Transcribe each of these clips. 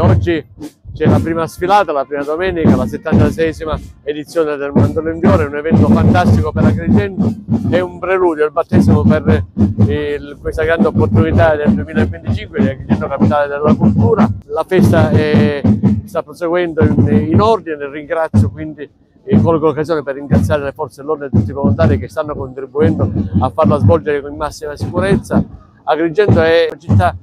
Oggi c'è la prima sfilata, la prima domenica, la 76esima edizione del Mandorlenviore, un evento fantastico per Agrigento, è un preludio, il battesimo per il, questa grande opportunità del 2025 di Agrigento Capitale della Cultura. La festa è, sta proseguendo in, in ordine, ringrazio quindi e colgo l'occasione per ringraziare le forze dell'ordine e tutti i volontari che stanno contribuendo a farla svolgere con massima sicurezza. Agrigento è una città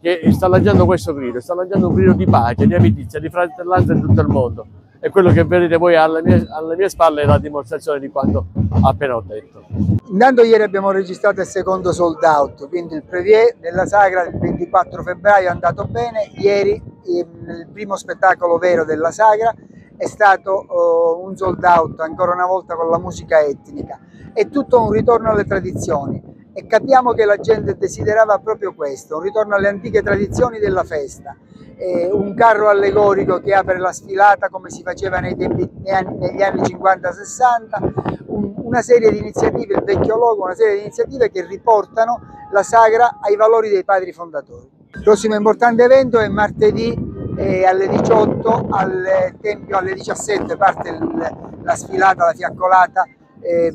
che sta lanciando questo grido, sta lanciando un grido di pace, di amicizia, di fratellanza in tutto il mondo. E quello che vedete voi alle mie, alle mie spalle è la dimostrazione di quanto appena ho detto. Intanto ieri abbiamo registrato il secondo sold out, quindi il previe della sagra il 24 febbraio è andato bene, ieri il primo spettacolo vero della sagra è stato uh, un sold out ancora una volta con la musica etnica. È tutto un ritorno alle tradizioni e capiamo che la gente desiderava proprio questo, un ritorno alle antiche tradizioni della festa, eh, un carro allegorico che apre la sfilata come si faceva tempi, negli anni 50-60, un, una serie di iniziative, il vecchio logo, una serie di iniziative che riportano la sagra ai valori dei padri fondatori. Il prossimo importante evento è martedì eh, alle 18 al Tempio alle 17 parte il, la sfilata, la fiaccolata eh,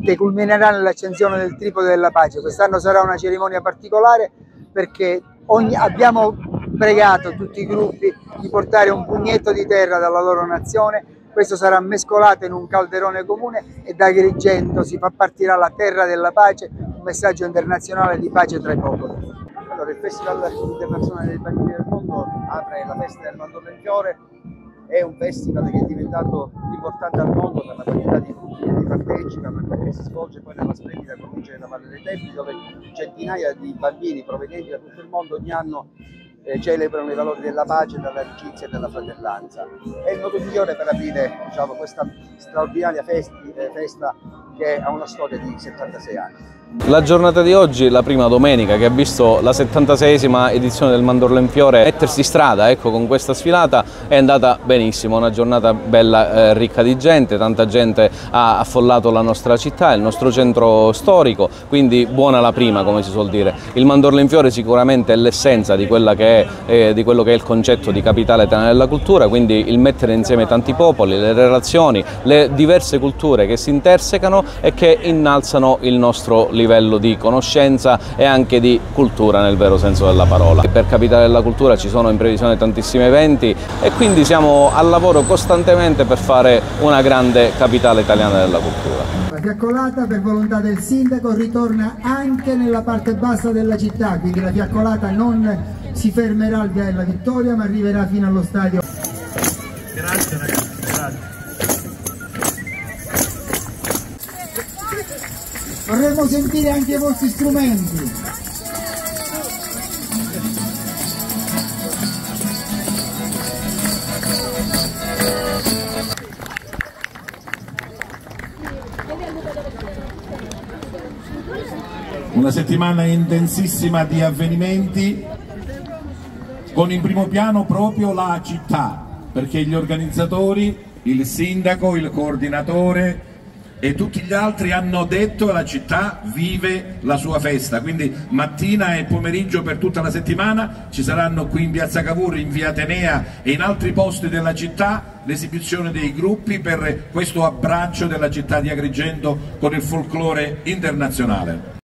che culminerà nell'accensione del tripode della pace. Quest'anno sarà una cerimonia particolare perché ogni, abbiamo pregato tutti i gruppi di portare un pugnetto di terra dalla loro nazione, questo sarà mescolato in un calderone comune e da Agrigento si partirà la terra della pace, un messaggio internazionale di pace tra i popoli. Allora, il Festival Internazionale dei Bambini del Mondo apre la festa del Mandorlenfiore è un festival che è diventato importante al mondo per la quantità di gruppi che vi partecipano e perché si svolge poi nella splendida provincia della Valle dei Tempi dove centinaia di bambini provenienti da tutto il mondo ogni anno eh, celebrano i valori della pace, dell'amicizia e della fratellanza. È il modo migliore per aprire diciamo, questa straordinaria festi, eh, festa che ha una storia di 76 anni. La giornata di oggi, la prima domenica, che ha visto la 76esima edizione del Mandorlo in Fiore mettersi strada ecco, con questa sfilata, è andata benissimo, una giornata bella, eh, ricca di gente, tanta gente ha affollato la nostra città, il nostro centro storico, quindi buona la prima, come si suol dire. Il Mandorlo in Fiore sicuramente è l'essenza di, eh, di, quello che è il concetto di capitale italiana della cultura, quindi il mettere insieme tanti popoli, le relazioni, le diverse culture che si intersecano e che innalzano il nostro livello di conoscenza e anche di cultura nel vero senso della parola. Per Capitale della Cultura ci sono in previsione tantissimi eventi e quindi siamo al lavoro costantemente per fare una grande capitale italiana della cultura. La fiaccolata per volontà del sindaco ritorna anche nella parte bassa della città, quindi la fiaccolata non si fermerà al via della Vittoria ma arriverà fino allo stadio. Vorremmo sentire anche i vostri strumenti. Una settimana intensissima di avvenimenti con in primo piano proprio la città, perché gli organizzatori, il sindaco, il coordinatore, e tutti gli altri hanno detto la città vive la sua festa, quindi mattina e pomeriggio per tutta la settimana ci saranno qui in Piazza Cavour, in Via Atenea e in altri posti della città l'esibizione dei gruppi per questo abbraccio della città di Agrigento con il folklore internazionale.